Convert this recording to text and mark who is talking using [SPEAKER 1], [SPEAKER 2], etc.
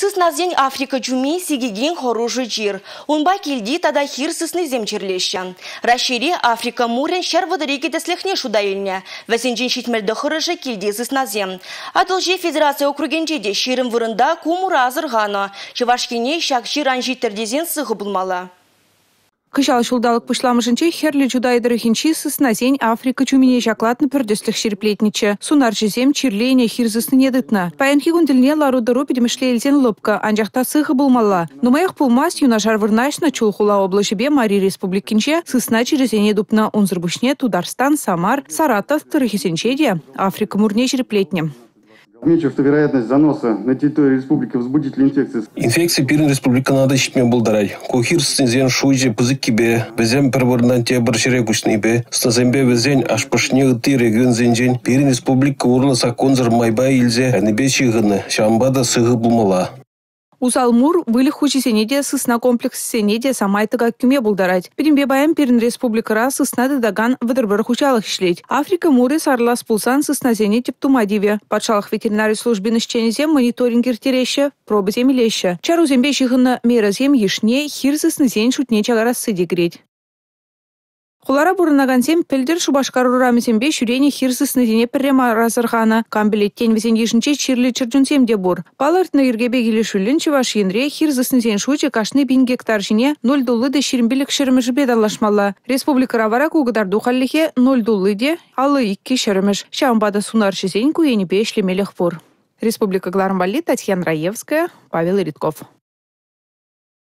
[SPEAKER 1] Сысназен Африка чуми сигигин хоружы жир. Унба килди тада хир сысны земчерлеші. Рашири Африка мурен шар водыриги деслехне шудайылне. Вәсенжен шитмелді хырыжы килди сысназем. Атылжи Федерация округенже де ширым вырында кумура азырғаны. Чывашкене шак ширан життердезен сығы бұлмалы.
[SPEAKER 2] Кышал шулдалық пышламышынче херлі жудайдыры хинчи сысназень Африка чумине жаклатны пөрдөслік шерплетниче. Сунар жезем чирлейне хирзысны недытна. Паян хигунділіне лару дыру педемішле елзен лопка, анжақта сығы булмалла. Нумаях пулмас юнашар вырнашна чулхула облашыбе Мари Республикинче сысна чирезене дупна унзырбушне Тударстан, Самар, Саратов, Тырыхисенчеде, Африка мурне шерплетне.
[SPEAKER 3] Отмечу, что вероятность заноса на территории республики возбудителей инфекции
[SPEAKER 4] Инфекция пирин республика надо щитме булдарай. Кухир стензен шуйже пызык кибе, везем первордан те баршире кушнибе, стазембе везен аш пашне гыты регион зенжен, пирин республика урла саконзар майба илзе, анебе чигыны, шамбада сыгы булмала.
[SPEAKER 2] Усалмур вылих хучисене де сысна комплекс сене де самайтыга күме булдарать. Пиринбе баян пирин республикара сысна даган выдырбыр хучалых ишлеть. Африка муры сарлас пулсан сысна зене тип тумадиве. Патшалых ветеринарий службы нышченезе мониторинг иртереще, пробы земелеще. Чару зембе шихына мера зем ешне хир шутне чагара сыдегреть. Хулара бурынагансем пілдір шубашкару рамесембе шүрені хирсысны дене піррема разырғаны. Камбелеттен везен ешінче чирлі чырджунсем де бур. Палыртны иргебе келешүлін чываш енре хирсысны ден шучы кашны бин гектар жіне 0 дулы де шерімбілік шырымыш бедалашмалла. Республика равара кугыдарду халлихе 0 дулы де алы икки шырымыш. Шамбада сунар шизен куені бе Республика Гларамбали, Татьяна Раевская, Павел Ритков.